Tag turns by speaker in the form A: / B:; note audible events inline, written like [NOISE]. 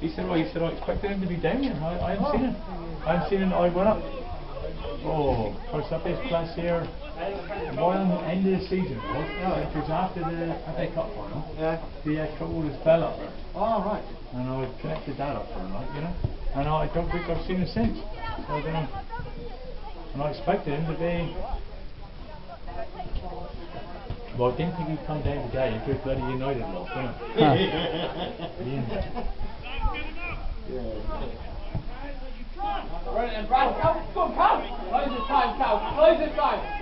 A: He said, well, he said, I expected him to be down here. I, I haven't seen oh. him. I haven't seen him. I went up. Oh, first up his class here. Right on the end of the season, it was.
B: Oh.
A: It was after the FA Cup final.
B: Yeah.
A: He had trouble with his bell up there.
B: Oh, right.
A: And I connected that up for him, like, you know. And I don't think I've seen him since. So I don't know. And I expected him to be. Well, I didn't think he'd come down today He if bloody United lost, didn't he? [LAUGHS] Yeah.
C: Right, and Brad, come, come, come! Close the time, Cal. Close the time.